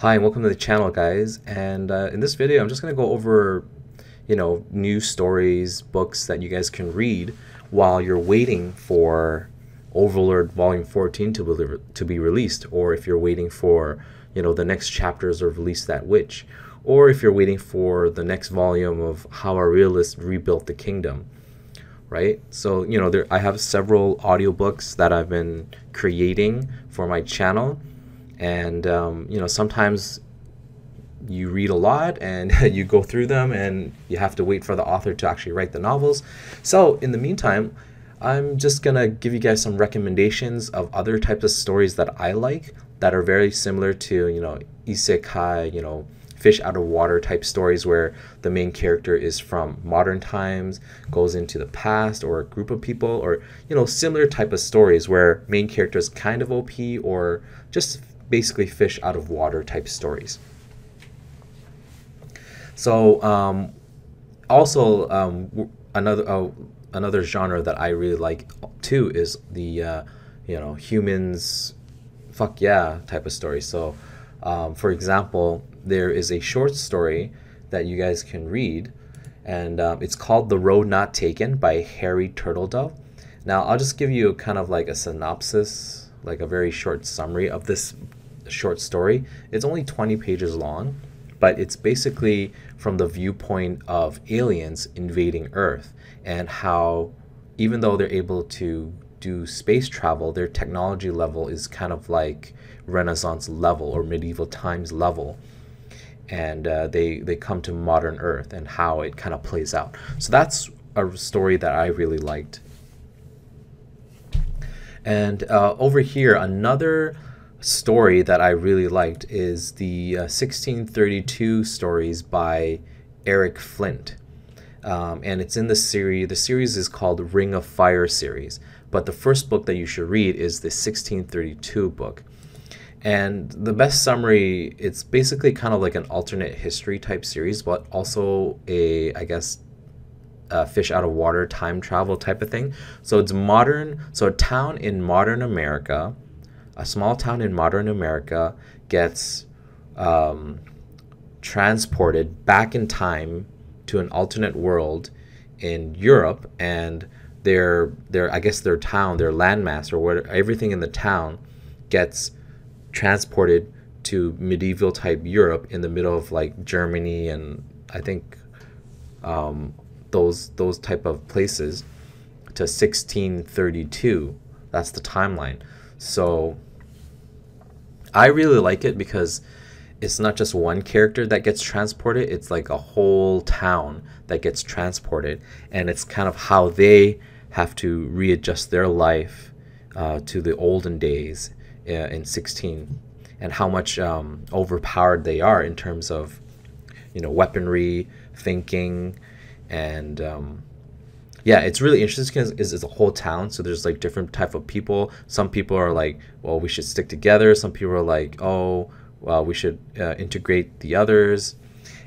Hi and welcome to the channel guys. And uh, in this video I'm just gonna go over you know new stories books that you guys can read while you're waiting for Overlord Volume 14 to be, to be released or if you're waiting for you know the next chapters of Release That Witch or if you're waiting for the next volume of How a Realist Rebuilt the Kingdom right? So you know there I have several audiobooks that I've been creating for my channel and um, you know sometimes you read a lot and you go through them and you have to wait for the author to actually write the novels. So in the meantime i'm just gonna give you guys some recommendations of other types of stories that i like that are very similar to you know isekai you know fish out of water type stories where the main character is from modern times goes into the past or a group of people or you know similar type of stories where main character is kind of op or just basically fish out of water type stories. So um, also um, another uh, another genre that I really like too is the uh, you know humans fuck yeah type of story. So um, for example, there is a short story that you guys can read, and um, it's called "The Road Not Taken" by Harry Turtledove. Now I'll just give you kind of like a synopsis, like a very short summary of this short story. It's only 20 pages long, but it's basically from the viewpoint of aliens invading Earth and how, even though they're able to do space travel, their technology level is kind of like Renaissance level or medieval times level. And uh, they, they come to modern Earth and how it kind of plays out. So that's a story that I really liked. And uh, over here, another story that I really liked is the uh, 1632 stories by Eric Flint. Um, and it's in the series, the series is called Ring of Fire series. But the first book that you should read is the 1632 book. And the best summary, it's basically kind of like an alternate history type series, but also a, I guess, a fish out of water time travel type of thing. So it's modern, so a town in modern America a small town in modern America gets um, transported back in time to an alternate world in Europe, and their their I guess their town, their landmass, or what everything in the town gets transported to medieval type Europe in the middle of like Germany and I think um, those those type of places to 1632. That's the timeline. So I really like it because it's not just one character that gets transported, it's like a whole town that gets transported. And it's kind of how they have to readjust their life uh, to the olden days uh, in 16 and how much um, overpowered they are in terms of you know weaponry thinking and um, yeah, it's really interesting because it's a whole town. So there's like different type of people. Some people are like, well, we should stick together. Some people are like, oh, well, we should uh, integrate the others.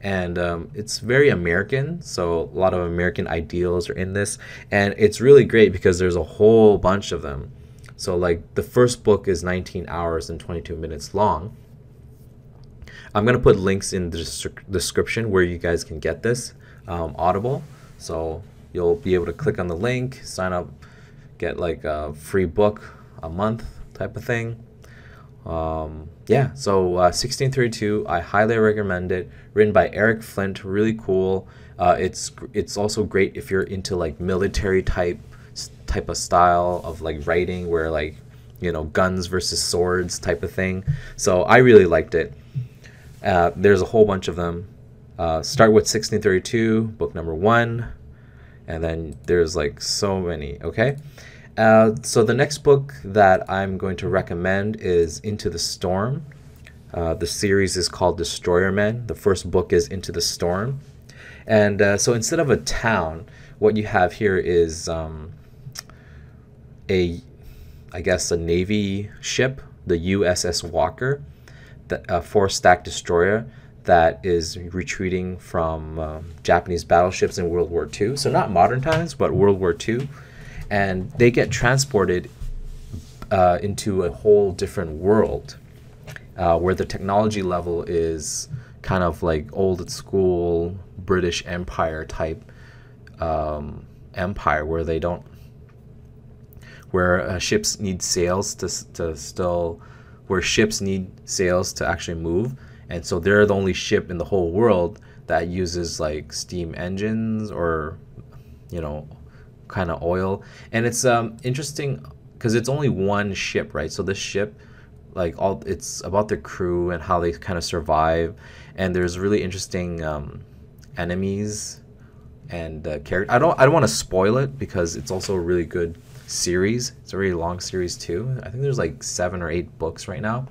And um, it's very American. So a lot of American ideals are in this. And it's really great because there's a whole bunch of them. So like the first book is 19 hours and 22 minutes long. I'm going to put links in the description where you guys can get this um, Audible. So you'll be able to click on the link, sign up, get like a free book a month type of thing. Um, yeah, so uh, 1632, I highly recommend it. Written by Eric Flint, really cool. Uh, it's it's also great if you're into like military type type of style of like writing, where like you know guns versus swords type of thing. So I really liked it. Uh, there's a whole bunch of them. Uh, start with 1632, book number one and then there's like so many okay? Uh, so the next book that i'm going to recommend is into the storm. Uh, the series is called Destroyermen. The first book is into the storm. And uh, so instead of a town what you have here is um, a i guess a navy ship the uss walker the, a four stack destroyer that is retreating from um, Japanese battleships in World War II. So not modern times, but World War II, and they get transported uh, into a whole different world. uh, where the technology level is kind of like old school British Empire type um, empire, where they don't, where uh, ships need sails to to still, where ships need sails to actually move, and so they're the only ship in the whole world that uses like steam engines or, you know, kind of oil, and it's um, interesting because it's only one ship, right? So this ship like all it's about the crew and how they kind of survive. And there's really interesting um, enemies and uh, character i don't i don't want to spoil it because it's also a really good series. It's a really long series too. I think there's like seven or eight books right now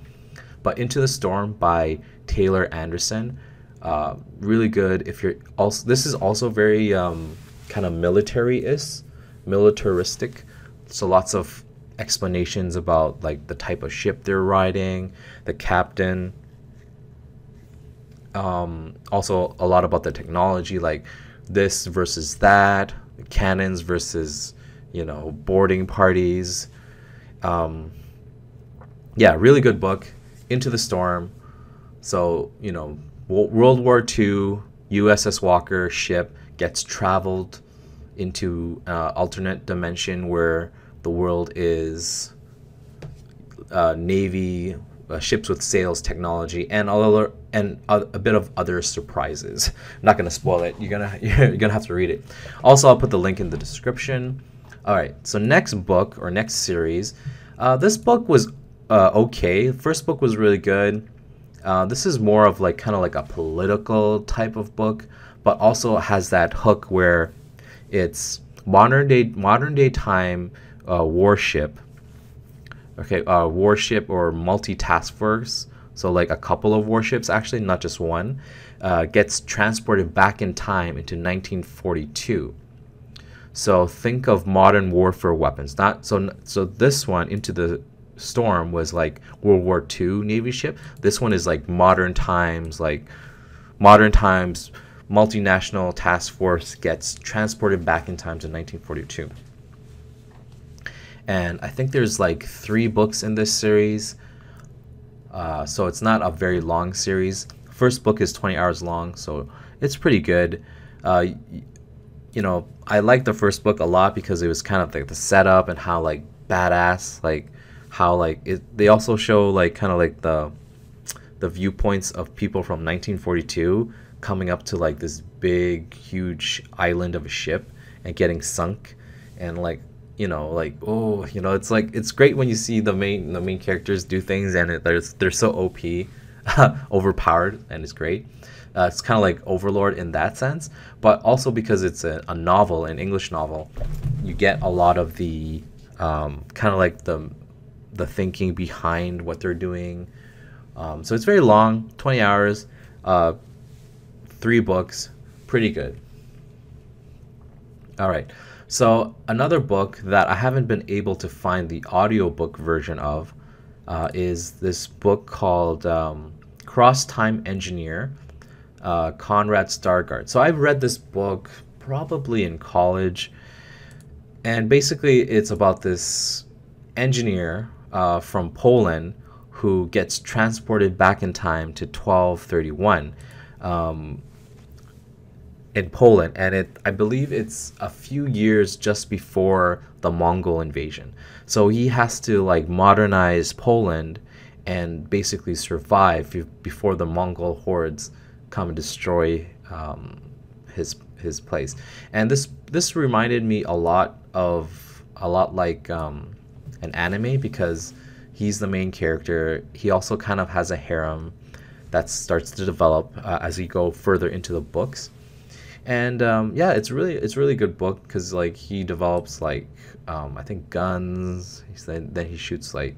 but into the storm by taylor anderson uh, really good if you're also this is also very um, kind of military is militaristic so lots of explanations about like the type of ship they're riding, the captain. Um, also, a lot about the technology, like this versus that, cannons versus you know boarding parties. Um, yeah, really good book. Into the Storm. So you know, World War II, USS Walker ship gets traveled into uh, alternate dimension where the world is uh, navy uh, ships with sails technology and other and a, a bit of other surprises. I'm not gonna spoil it. You're gonna you're gonna have to read it. Also, I'll put the link in the description. All right. So next book or next series, uh, this book was uh, okay. First book was really good. Uh, this is more of like kind of like a political type of book, but also has that hook where it's modern day modern day time uh, warship, okay, uh, warship or multi-task force, so like a couple of warships actually, not just one, uh, gets transported back in time into 1942. So think of modern warfare weapons. Not so. So this one into the storm was like World War II Navy ship. This one is like modern times, like modern times multinational task force gets transported back in time to 1942 and I think there's like three books in this series. Uh, so it's not a very long series. First book is 20 hours long, so it's pretty good. Uh, you know, I like the first book a lot because it was kind of like the setup and how like badass, like how like it. They also show like kind of like the the viewpoints of people from 1942 coming up to like this big, huge island of a ship and getting sunk, and like you know like oh you know it's like it's great when you see the main the main characters do things and it, they're they're so op overpowered and it's great uh, it's kind of like overlord in that sense but also because it's a, a novel an english novel you get a lot of the um, kind of like the the thinking behind what they're doing um, so it's very long 20 hours uh, three books pretty good all right so another book that I haven't been able to find the audiobook version of uh, is this book called um, Cross Time Engineer, uh, Conrad Stargard. So I've read this book probably in college, and basically it's about this engineer uh, from Poland who gets transported back in time to 1231. Um, in Poland, and it I believe it's a few years just before the Mongol invasion. So he has to like modernize Poland and basically survive before the Mongol hordes come and destroy um, his his place. And this this reminded me a lot of a lot like um, an anime because he's the main character. He also kind of has a harem that starts to develop uh, as you go further into the books and um, yeah, it's really it's really good book because like he develops like um, I think guns. He's then then he shoots like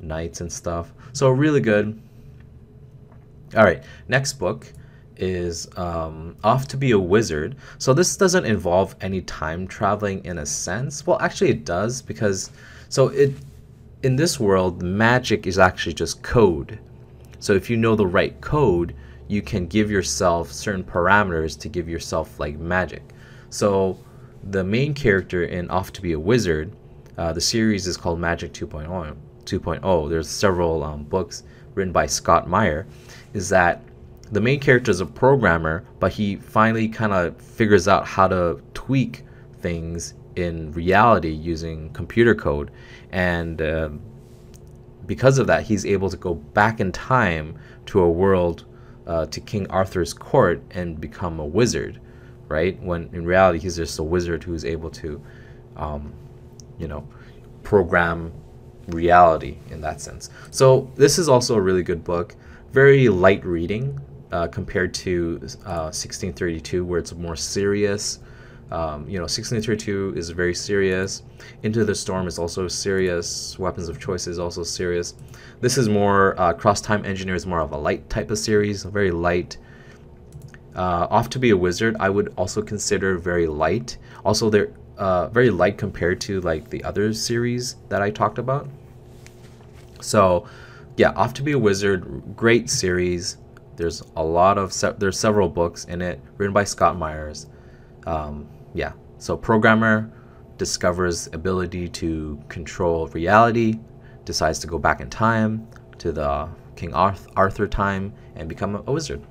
knights and stuff. So really good. All right, next book is um, Off to Be a Wizard. So this doesn't involve any time traveling in a sense. Well, actually it does because so it in this world magic is actually just code. So if you know the right code, you can give yourself certain parameters to give yourself like magic. So the main character in Off to Be a Wizard, uh, the series is called Magic 2.0. 2.0. There's several um, books, written by Scott Meyer, is that the main character is a programmer, but he finally kind of figures out how to tweak things in reality using computer code. And uh, because of that, he's able to go back in time to a world, uh, to King Arthur's court, and become a wizard, right? When in reality, he's just a wizard who's able to, um, you know, program reality in that sense. So this is also a really good book, very light reading uh, compared to uh, 1632, where it's more serious. Um, you know, 1632 is very serious. Into the Storm is also serious. Weapons of Choice is also serious. This is more uh, Cross Time Engineer is more of a light type of series, very light. Uh, Off to be a Wizard, I would also consider very light. Also, they're uh, very light compared to like the other series that I talked about. So, yeah, Off to be a Wizard, great series. There's a lot of se- there's several books in it written by Scott Myers. Um, yeah, so programmer discovers ability to control reality, decides to go back in time to the King Arthur time and become a wizard.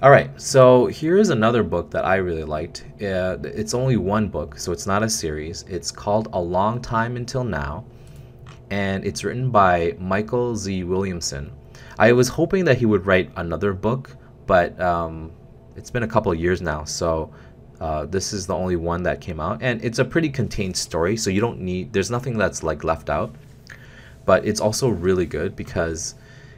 All right, so here's another book that I really liked. Uh, it's only one book, so it's not a series. It's called A Long Time Until Now, and it's written by Michael Z. Williamson. I was hoping that he would write another book, but um, it's been a couple years now, so uh, this is the only one that came out, and it's a pretty contained story, so you don't need. There's nothing that's like left out, but it's also really good because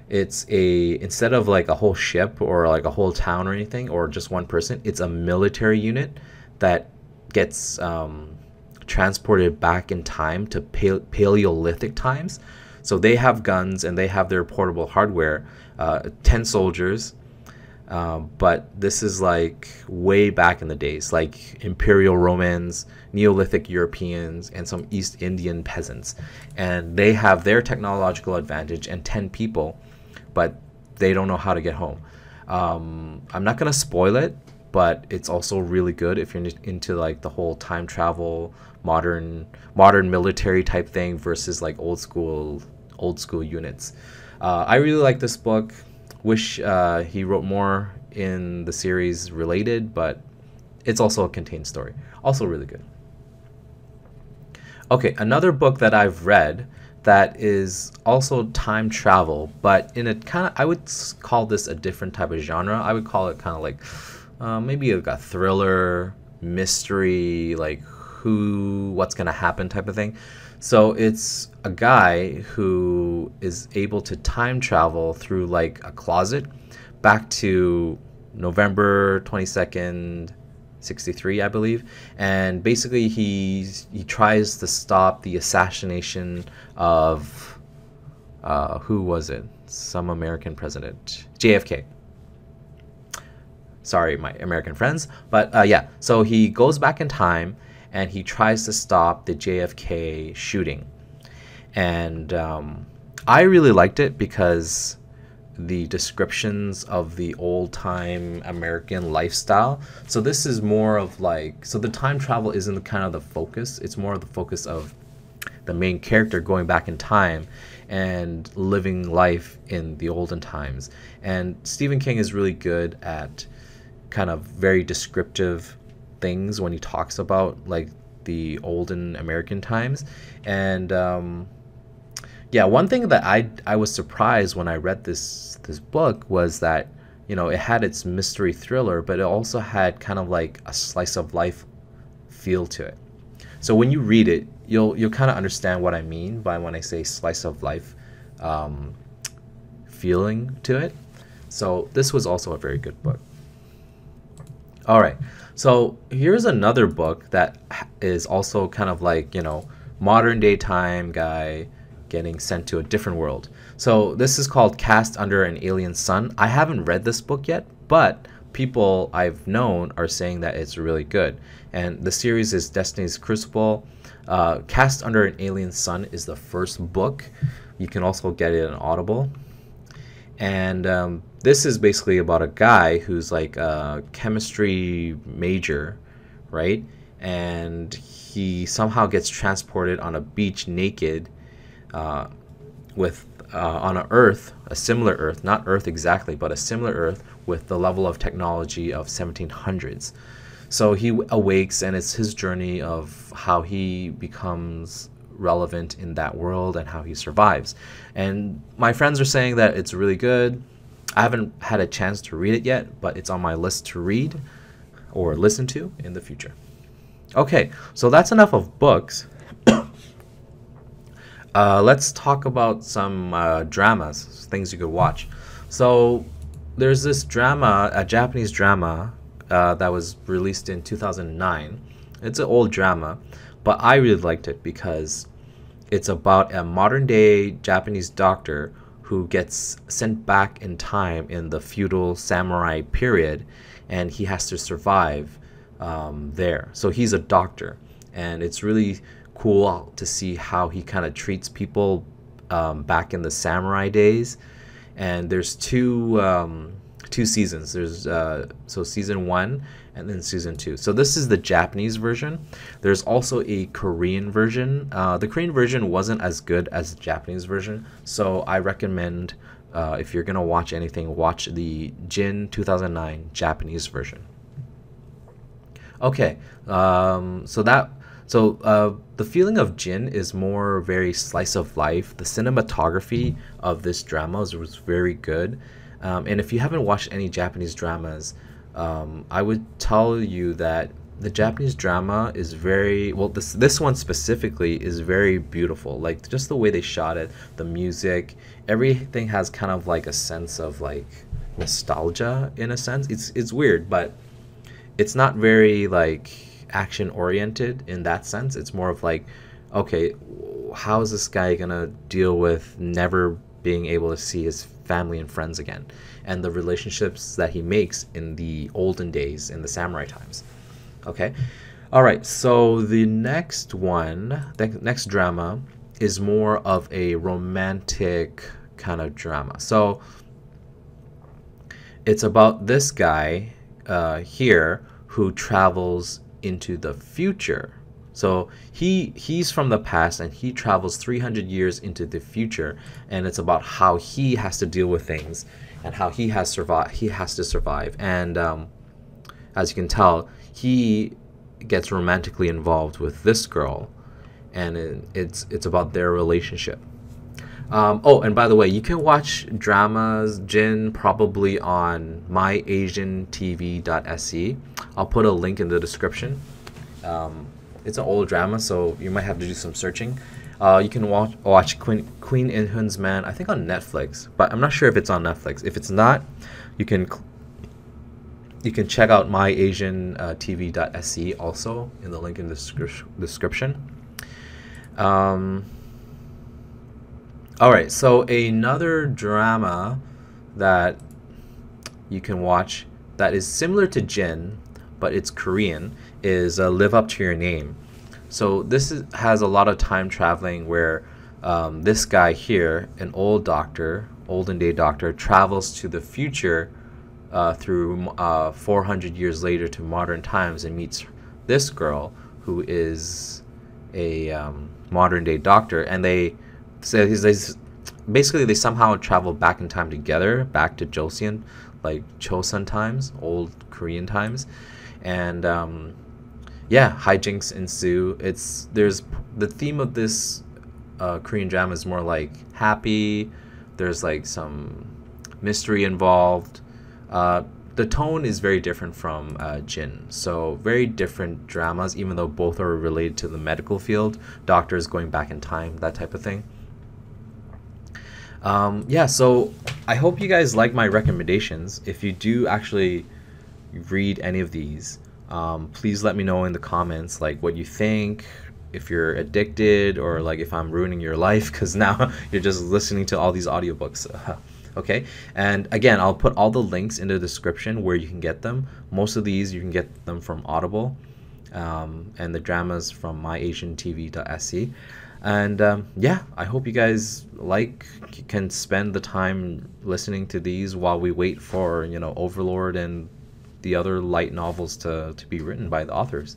it's a instead of like a whole ship or like a whole town or anything or just one person, it's a military unit that gets um, transported back in time to pale- Paleolithic times. So they have guns and they have their portable hardware. Uh, Ten soldiers, um, but this is like way back in the days, like Imperial Romans, Neolithic Europeans, and some East Indian peasants. And they have their technological advantage and 10 people, but they don't know how to get home. Um, I'm not going to spoil it, but it's also really good if you're into like the whole time travel, modern modern military type thing versus like old school old school units. Uh, I really like this book. Wish uh, he wrote more in the series related, but it's also a contained story. Also really good. Okay, another book that I've read that is also time travel, but in a kind of I would call this a different type of genre. I would call it kind of like uh, maybe like a thriller, mystery, like who, what's gonna happen type of thing. So it's a guy who is able to time travel through like a closet back to November 22nd, 63, I believe. And basically, he's, he tries to stop the assassination of uh, who was it? Some American president, JFK. Sorry, my American friends. But uh, yeah, so he goes back in time and he tries to stop the JFK shooting. And um, I really liked it because the descriptions of the old time American lifestyle. So this is more of like so the time travel isn't kind of the focus. It's more of the focus of the main character going back in time and living life in the olden times. And Stephen King is really good at kind of very descriptive things when he talks about like the olden American times. And um, yeah, one thing that I I was surprised when I read this this book was that you know it had its mystery thriller, but it also had kind of like a slice of life feel to it. So when you read it, you'll you'll kind of understand what I mean by when I say slice of life um, feeling to it. So this was also a very good book. All right. So here's another book that is also kind of like, you know, modern day time guy getting sent to a different world. So this is called Cast Under an Alien Sun. I haven't read this book yet, but people I've known are saying that it's really good. And the series is Destiny's Crucible. Uh, Cast Under an Alien Sun is the first book. You can also get it on Audible. And um, this is basically about a guy who's like a chemistry major, right? And he somehow gets transported on a beach naked uh, with uh, on an Earth, a similar Earth, not Earth exactly, but a similar Earth with the level of technology of 1700s. So he awakes, and it's his journey of how he becomes relevant in that world and how he survives. And my friends are saying that it's really good. I haven't had a chance to read it yet, but it's on my list to read or listen to in the future. Okay, so that's enough of books. uh, let's talk about some uh, dramas, things you could watch. So there's this drama, a Japanese drama uh, that was released in 2009. It's an old drama, but I really liked it because it's about a modern day Japanese doctor who gets sent back in time in the feudal samurai period and he has to survive um, there. So he's a doctor, and it's really cool to see how he kind of treats people um, back in the samurai days. And there's two um, two seasons. There's uh, so season one and then season two. So this is the Japanese version. There's also a Korean version. Uh, the Korean version wasn't as good as the Japanese version, so I recommend uh, if you're gonna watch anything, watch the Jin 2009 Japanese version. Okay, um, so that so uh, the feeling of Jin is more very slice of life. The cinematography of this drama was, very good, um, and if you haven't watched any Japanese dramas, um, I would tell you that the Japanese drama is very well. This this one specifically is very beautiful. Like just the way they shot it, the music, everything has kind of like a sense of like nostalgia in a sense. It's it's weird, but it's not very like action oriented in that sense. It's more of like, okay, how is this guy gonna deal with never being able to see his family and friends again, and the relationships that he makes in the olden days in the samurai times. Okay. All right. So the next one, the next drama is more of a romantic kind of drama. So it's about this guy uh, here who travels into the future. So he he's from the past and he travels 300 years into the future, and it's about how he has to deal with things and how he has survive he has to survive. And um, as you can tell, he gets romantically involved with this girl, and it, it's it's about their relationship. Um, oh, and by the way, you can watch dramas Jin probably on myasiantv.se. I'll put a link in the description. Um, it's an old drama, so you might have to do some searching. Uh, you can watch watch Queen Queen In-hyun's Man, I think on Netflix, but I'm not sure if it's on Netflix. If it's not, you can you can check out myasiantv.se also in the link in the description. Um, all right, so another drama that you can watch that is similar to Jin, but it's Korean, is uh, Live Up to Your Name. So this is, has a lot of time traveling where um, this guy here, an old doctor, olden day doctor, travels to the future uh, through uh, 400 years later to modern times and meets this girl who is a um, modern day doctor and they say so he's, basically they somehow travel back in time together back to Joseon like Chosun times old Korean times and um, yeah hijinks ensue it's there's the theme of this uh, Korean drama is more like happy there's like some mystery involved uh, the tone is very different from uh, Jin. So very different dramas, even though both are related to the medical field, doctors going back in time, that type of thing. Um, yeah, so I hope you guys like my recommendations. If you do actually read any of these, um, please let me know in the comments like what you think, if you're addicted, or like if I'm ruining your life because now you're just listening to all these audiobooks. okay? And again i'll put all the links in the description where you can get them. Most of these you can get them from audible um, and the dramas from myasiantv.se and um, yeah i hope you guys like can spend the time listening to these while we wait for you know overlord and the other light novels to, to be written by the authors